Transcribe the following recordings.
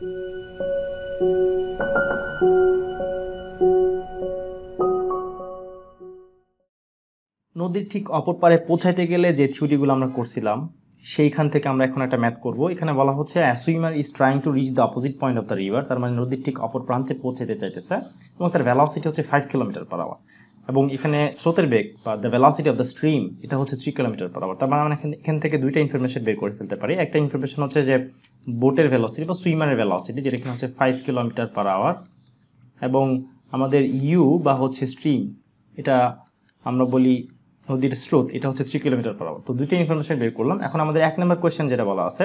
নদীর ঠিক অপর পারে পৌঁছাইতে গেলে যে থিওরিগুলো আমরা করছিলাম, সেইখান থেকে আমরা এখন একটা ম্যাথ করব। এখানে বলা হচ্ছে swimmer is trying to reach the opposite point of the river তার মানে নদীর ঠিক অপর প্রান্তে পৌঁছাতে চাইতেছে এবং তার ভ্যালোসিটি হচ্ছে ফাইভ কিলোমিটার পার আওয়ার এবং এখানে স্রোতের বেগ বা the velocity of the stream এটা হচ্ছে থ্রি কিলোমিটার পার আওয়ার তার মানে আমরা এখান থেকে দুইটা ইনফরমেশন বের করে ফেলতে পারি। একটা ইনফরমেশন হচ্ছে যে বোটের ভ্যালোসিটি বা সুইমারের ভ্যালোসিটি যেটা এখানে হচ্ছে ফাইভ কিলোমিটার পার আওয়ার এবং আমাদের ইউ বা হচ্ছে স্ট্রিম এটা আমরা বলি নদীর স্রোত, এটা হচ্ছে থ্রি কিলোমিটার পার আওয়ার তো দুইটা ইনফরমেশন বের করলাম। এখন আমাদের এক নম্বর কোয়েশ্চেন যেটা বলা আছে,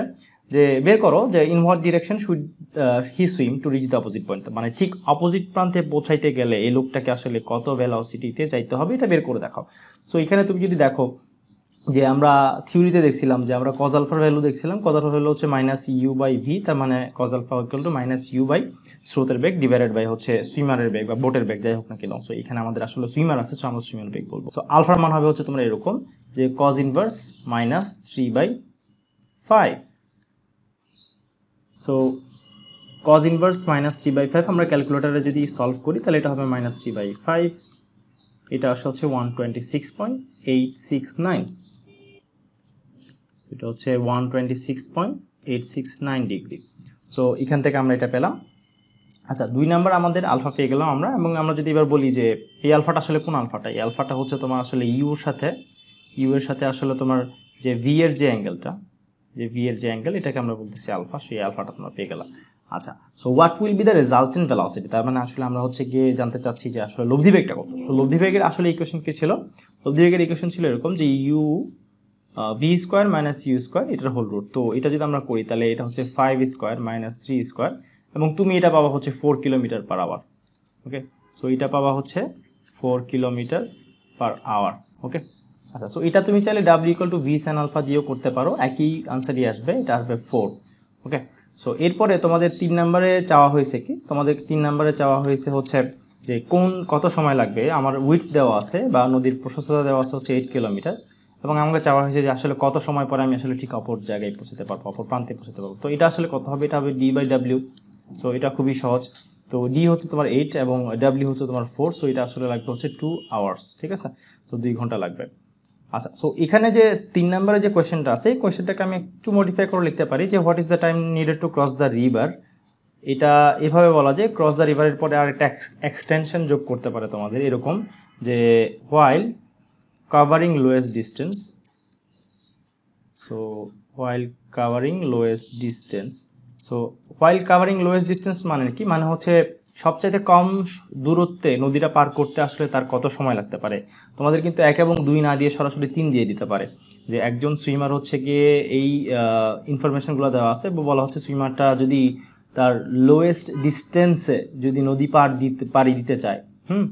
যে বের করো যে in what direction should he swim to reach the opposite point মানে ঠিক অপোজিট প্রান্তে পৌঁছাইতে গেলে এই লোকটাকে আসলে কত ভেলোসিটিতে যাইতে হবে, এটা বের করে দেখাও। সো এখানে তুমি যদি দেখো যে আমরা থিওরিতে দেখছিলাম যে আমরা কজ আলফার ভ্যালু দেখছিলাম কজ আলফার ভ্যালু হচ্ছে মাইনাস ইউ বাই ভি তার মানে cos alpha equal to minus U by স্রোতের বেগ ডিভাইডেড বাই হচ্ছে সুইমারের বেগ বা বোটের বেগ, যাই হোক না কেন। সো এখানে আমাদের আসলে সুইমার আছে সো আমরা সুইমার বেগ বলব। সো আলফার মান হবে হচ্ছে তোমরা এরকম যে cos inverse minus three by five so cos inverse minus three by five আমরা ক্যালকুলেটারে যদি সলভ করি, তাহলে এটা হবে মাইনাস থ্রি বাই ফাইভ এটা আসে হচ্ছে one twenty six point eight six nine এটা হচ্ছে one twenty six point eight six nine degree so এখান থেকে আমরা এটা পেলাম। আচ্ছা দুই নাম্বার আমাদের আলফা পেয়ে গেলাম আমরা, এবং আমরা যদি এবার বলি যে, এই আলফাটা আসলে কোন আলফাটা এই আলফাটা হচ্ছে তোমার আসলে ইউর সাথে ইউ এর সাথে আসলে তোমার যে ভি এর যে অ্যাঙ্গেলটা যে ভি এর যে অ্যাঙ্গেল এটাকে আমরা বলতেছি আলফা সেই আলফাটা তোমরা পেয়ে গেলাম। আচ্ছা so what will be the resultant velocity তার মানে আসলে আমরা হচ্ছে গিয়ে জানতে চাচ্ছি যে আসলে লব্ধি বেগটা কত? সো লব্ধি বেগের আসলে ইকুয়েশন কি ছিল? লব্ধি বেগের ইকুয়েশন ছিল এরকম যে U V square minus U square এটার হোল রুট তো এটা যদি আমরা করি, তাহলে এটা হচ্ছে five square minus three square এবং তুমি এটা পাবা হচ্ছে four kilometre per hour okay so এটা পাবা হচ্ছে four kilometre per hour okay আচ্ছা সো এটা তুমি চাইলে W equal to V sin alpha দিয়েও করতে পারো। একই আনসারই আসবে, এটা আসবে ফোর ওকে সো এরপরে তোমাদের তিন নম্বরে চাওয়া হয়েছে কি? তোমাদের তিন নম্বরে চাওয়া হয়েছে হচ্ছে যে কোন, কত সময় লাগবে? আমার উইথ দেওয়া আছে বা নদীর প্রশস্ততা দেওয়া আছে হচ্ছে এইট কিলোমিটার এবং আমাকে চাওয়া হয়েছে যে আসলে কত সময় পরে আমি আসলে ঠিক অপর জায়গায় পৌঁছতে পারব, অপর প্রান্তে পৌঁছতে পারব। তো এটা আসলে কত হবে, এটা হবে ডি বাই ডাব্লিউ সো এটা খুবই সহজ। তো ডি হচ্ছে তোমার এইট এবং ডাব্লিউ হচ্ছে তোমার ফোর সো এটা আসলে লাগবে হচ্ছে টু আওয়ার্স ঠিক আছে? সো দুই ঘণ্টা লাগবে। আচ্ছা সো এখানে যে তিন নম্বরে যে কোয়েশ্চেনটা আছে, এই কোয়েশ্চেনটাকে আমি একটু মডিফাই করে লিখতে পারি যে what is the time needed to cross the river এটা এভাবে বলা যায় ক্রস দ্য রিভারের পরে আর একটা এক্সটেনশন যোগ করতে পারে তোমাদের, এরকম যে while covering lowest distance so while covering lowest distance so while covering lowest distance মানে কি? মানে হচ্ছে সবচাইতে কম দূরত্বে নদীটা পার করতে আসলে তার কত সময় লাগতে পারে? তোমাদের কিন্তু এক এবং দুই না দিয়ে সরাসরি তিন দিয়ে দিতে পারে। যে একজন সুইমার হচ্ছে গিয়ে এই ইনফরমেশনগুলো দেওয়া আছে, বলা হচ্ছে সুইমারটা যদি তার লোয়েস্ট ডিস্টেন্সে যদি নদী পার দিতে পারি দিতে চায়, হুম?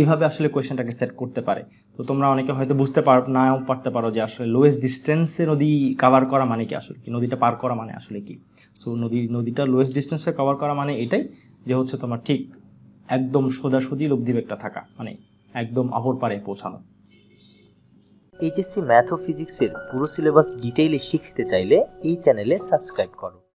এইভাবে আসলে কোয়েশ্চেনটাকে সেট করতে পারে। তো তোমরা অনেকে হয়তো বুঝতে পার, নাও পারতে পারো যে আসলে লোয়েস্ট ডিস্টেন্সে নদী কাভার করা মানে কি আসলে কি? নদীটা পার করা মানে আসলে কি? সো নদী, নদীটা লোয়েস্ট ডিস্টেন্সে কভার করা মানে এটাই যে হচ্ছে তোমার ঠিক একদম সোজাসুজি লব্ধিবেগটা থাকা মানে একদম অপর পারে পৌঁছানো। এইচএসসি ম্যাথ ও ফিজিক্সের পুরো সিলেবাস ডিটেইলে শিখতে চাইলে এই চ্যানেলে সাবস্ক্রাইব করো।